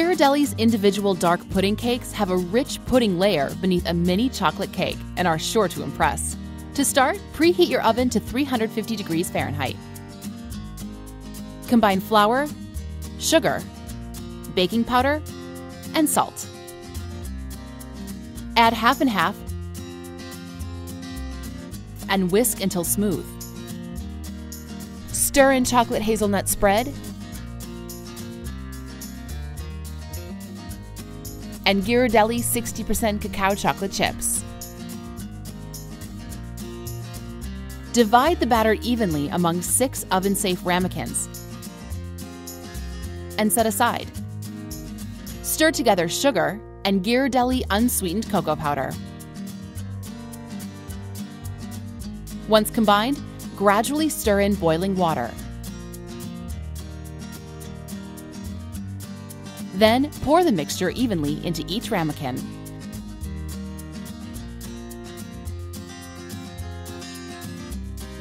Ghirardelli's individual dark pudding cakes have a rich pudding layer beneath a mini chocolate cake and are sure to impress. To start, preheat your oven to 350 degrees Fahrenheit. Combine flour, sugar, baking powder, and salt. Add half and half and whisk until smooth. Stir in chocolate hazelnut spread and Ghirardelli 60% cacao chocolate chips. Divide the batter evenly among six oven-safe ramekins and set aside. Stir together sugar and Ghirardelli unsweetened cocoa powder. Once combined, gradually stir in boiling water. Then pour the mixture evenly into each ramekin.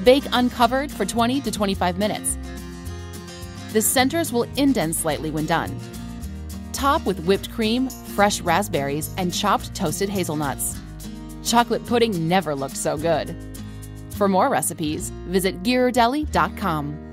Bake uncovered for 20 to 25 minutes. The centers will indent slightly when done. Top with whipped cream, fresh raspberries, and chopped toasted hazelnuts. Chocolate pudding never looked so good. For more recipes, visit Ghirardelli.com.